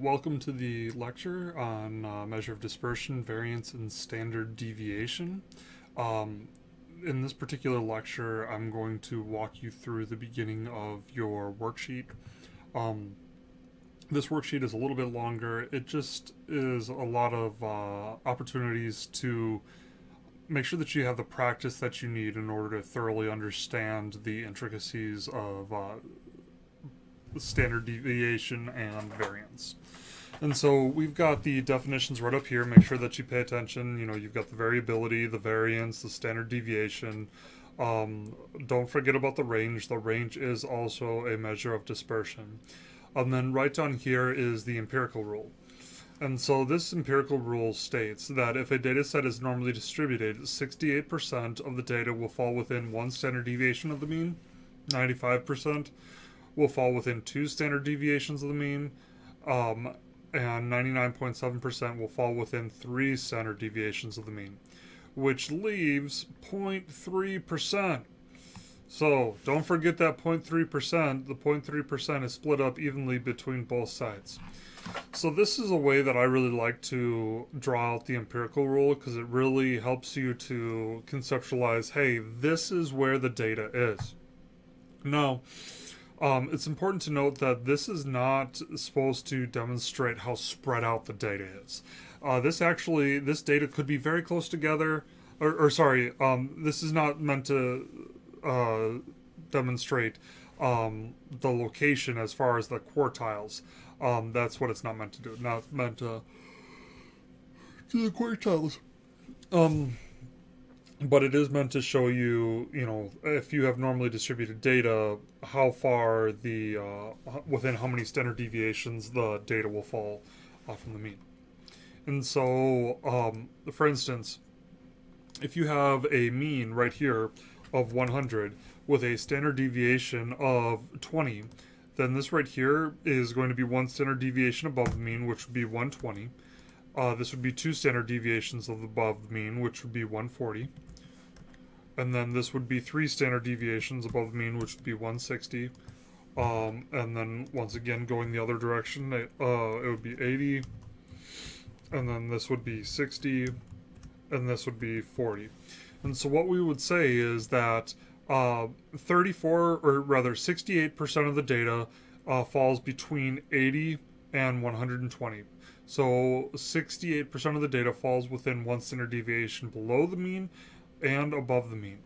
welcome to the lecture on uh, measure of dispersion, variance, and standard deviation. Um, in this particular lecture, I'm going to walk you through the beginning of your worksheet. Um, this worksheet is a little bit longer. It just is a lot of uh, opportunities to make sure that you have the practice that you need in order to thoroughly understand the intricacies of uh, standard deviation and variance. And so we've got the definitions right up here. Make sure that you pay attention. You know, you've got the variability, the variance, the standard deviation. Um, don't forget about the range. The range is also a measure of dispersion. And then right down here is the empirical rule. And so this empirical rule states that if a data set is normally distributed, 68% of the data will fall within one standard deviation of the mean, 95% will fall within two standard deviations of the mean, um, and 99.7% will fall within three standard deviations of the mean, which leaves 0.3%. So don't forget that 0.3%. The 0.3% is split up evenly between both sides. So this is a way that I really like to draw out the empirical rule because it really helps you to conceptualize, hey, this is where the data is. Now, um, it's important to note that this is not supposed to demonstrate how spread out the data is. Uh, this actually, this data could be very close together, or, or sorry, um, this is not meant to uh, demonstrate um, the location as far as the quartiles. Um, that's what it's not meant to do. Not meant to do the quartiles. Um, but it is meant to show you, you know, if you have normally distributed data, how far the uh, within how many standard deviations the data will fall uh, from the mean. And so, um, for instance, if you have a mean right here of 100 with a standard deviation of 20, then this right here is going to be one standard deviation above the mean, which would be 120. Uh, this would be two standard deviations above the mean, which would be 140 and then this would be three standard deviations above the mean, which would be 160. Um, and then once again going the other direction, uh, it would be 80, and then this would be 60, and this would be 40. And so what we would say is that uh, 34, or rather 68% of the data uh, falls between 80 and 120. So 68% of the data falls within one standard deviation below the mean, and above the mean.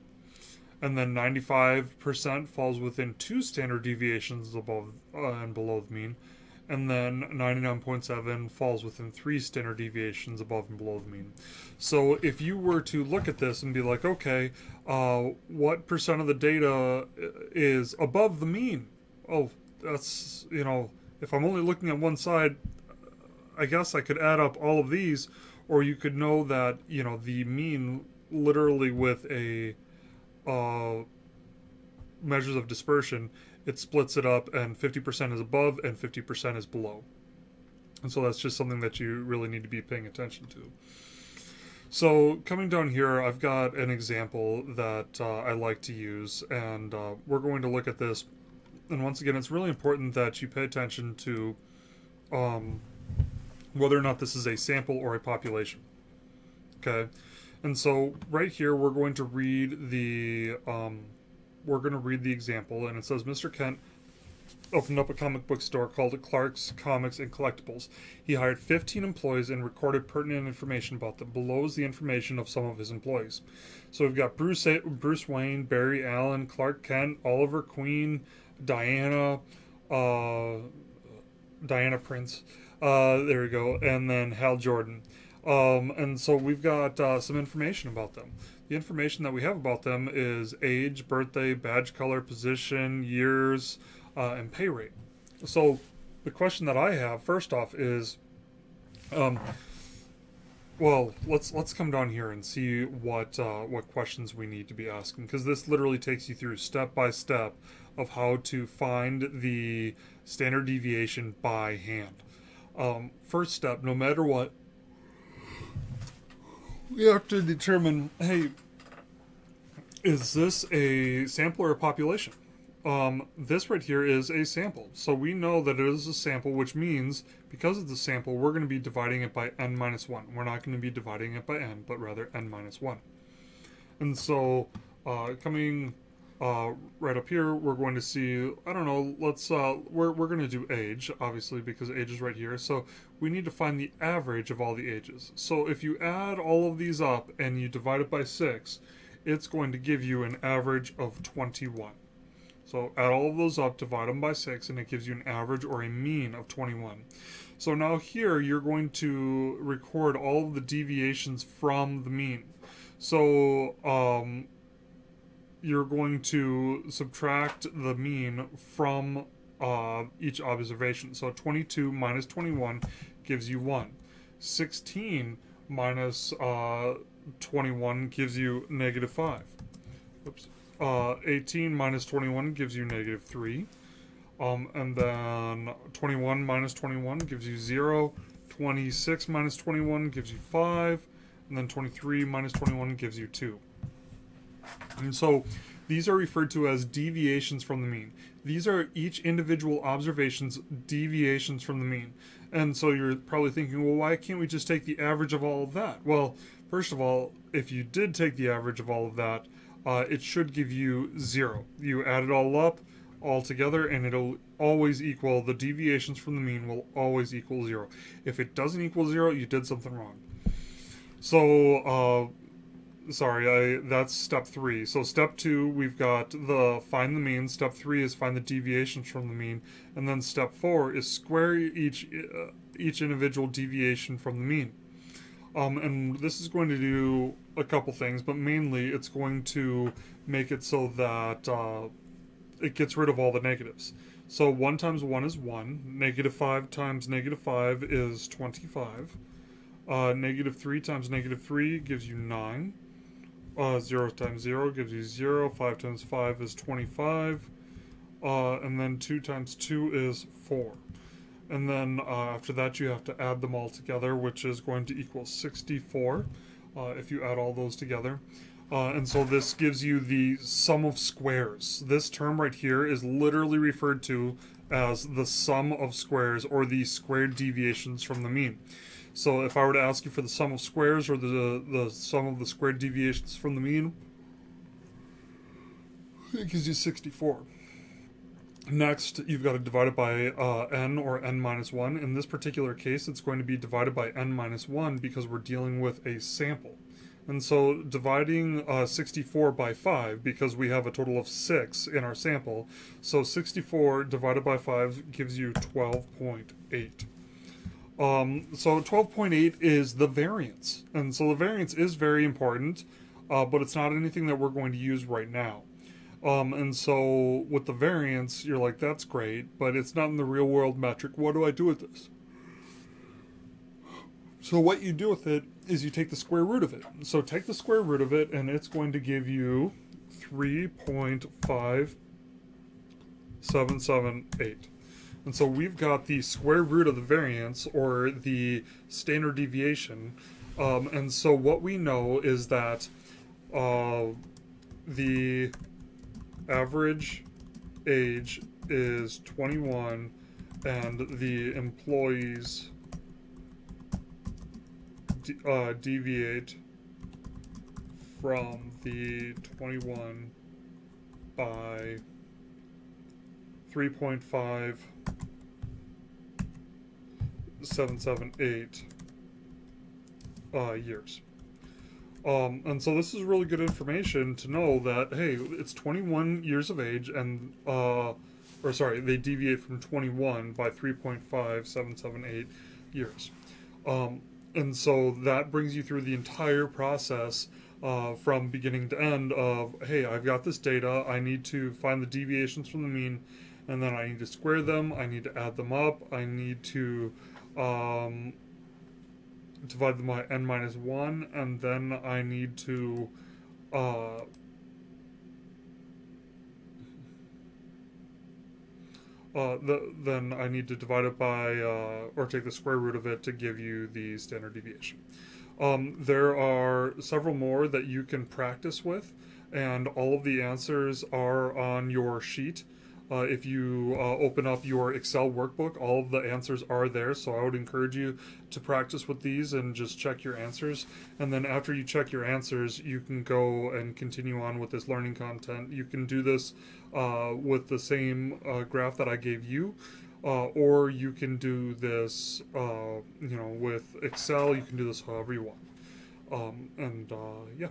And then 95% falls within two standard deviations above uh, and below the mean. And then 99.7 falls within three standard deviations above and below the mean. So if you were to look at this and be like, okay, uh, what percent of the data is above the mean? Oh, that's, you know, if I'm only looking at one side, I guess I could add up all of these, or you could know that, you know, the mean literally with a uh, measures of dispersion, it splits it up, and 50% is above and 50% is below. And so that's just something that you really need to be paying attention to. So coming down here, I've got an example that uh, I like to use, and uh, we're going to look at this. And once again, it's really important that you pay attention to um, whether or not this is a sample or a population. Okay, and so right here, we're going to read the um, we're going to read the example, and it says Mr. Kent opened up a comic book store called Clark's Comics and Collectibles. He hired 15 employees and recorded pertinent information about them. Below is the information of some of his employees. So we've got Bruce Bruce Wayne, Barry Allen, Clark Kent, Oliver Queen, Diana, uh, Diana Prince. Uh, there we go, and then Hal Jordan. Um, and so we've got uh, some information about them. The information that we have about them is age, birthday, badge color, position, years, uh, and pay rate. So the question that I have first off is, um, well, let's let's come down here and see what uh, what questions we need to be asking because this literally takes you through step by step of how to find the standard deviation by hand. Um, first step, no matter what, we have to determine hey, is this a sample or a population? um, this right here is a sample. So we know that it is a sample, which means because it's a sample, we're going to be dividing it by n minus 1. We're not going to be dividing it by n, but rather n minus 1. And so uh, coming uh, right up here, we're going to see, I don't know, let's, uh, we're, we're going to do age, obviously, because age is right here. So we need to find the average of all the ages. So if you add all of these up and you divide it by 6, it's going to give you an average of 21. So add all of those up, divide them by 6, and it gives you an average or a mean of 21. So now here you're going to record all of the deviations from the mean. So um, you're going to subtract the mean from uh, each observation. So 22 minus 21 gives you 1. 16 minus, uh, 21 gives you negative 5. Oops. Uh, 18 minus 21 gives you negative 3. Um, and then 21 minus 21 gives you 0. 26 minus 21 gives you 5. And then 23 minus 21 gives you 2. And so these are referred to as deviations from the mean. These are each individual observation's deviations from the mean. And so you're probably thinking, well, why can't we just take the average of all of that? Well, first of all, if you did take the average of all of that, uh, it should give you zero. You add it all up all together and it'll always equal, the deviations from the mean will always equal zero. If it doesn't equal zero, you did something wrong. So, uh, sorry, I, that's step three. So step two, we've got the find the mean. Step three is find the deviations from the mean. And then step four is square each, uh, each individual deviation from the mean. Um, and this is going to do a couple things, but mainly it's going to make it so that uh, it gets rid of all the negatives. So 1 times 1 is 1. Negative 5 times negative 5 is 25. Uh, negative 3 times negative 3 gives you 9. Uh, 0 times 0 gives you 0. 5 times 5 is 25. Uh, and then 2 times 2 is 4 and then uh, after that you have to add them all together, which is going to equal 64 uh, if you add all those together. Uh, and so this gives you the sum of squares. This term right here is literally referred to as the sum of squares or the squared deviations from the mean. So if I were to ask you for the sum of squares or the, the sum of the squared deviations from the mean, it gives you 64. Next, you've got to divide it by uh, n or n minus 1. In this particular case, it's going to be divided by n minus 1 because we're dealing with a sample. And so dividing uh, 64 by 5, because we have a total of 6 in our sample, so 64 divided by 5 gives you 12.8. Um, so 12.8 is the variance. And so the variance is very important, uh, but it's not anything that we're going to use right now. Um, and so with the variance, you're like, that's great, but it's not in the real world metric. What do I do with this? So what you do with it is you take the square root of it. So take the square root of it, and it's going to give you 3.5778. And so we've got the square root of the variance, or the standard deviation. Um, and so what we know is that uh, the average age is 21 and the employees uh, deviate from the 21 by 3.5 778 uh, years. Um, and so this is really good information to know that hey, it's 21 years of age, and uh, or sorry, they deviate from 21 by 3.5778 years. Um, and so that brings you through the entire process uh, from beginning to end of hey, I've got this data, I need to find the deviations from the mean, and then I need to square them, I need to add them up, I need to um, divide by n minus 1, and then I need to uh, uh, the, then I need to divide it by, uh, or take the square root of it to give you the standard deviation. Um, there are several more that you can practice with, and all of the answers are on your sheet. Uh, if you uh, open up your Excel workbook, all of the answers are there. So I would encourage you to practice with these and just check your answers. And then after you check your answers, you can go and continue on with this learning content. You can do this uh, with the same uh, graph that I gave you. Uh, or you can do this, uh, you know, with Excel. You can do this however you want. Um, and yeah.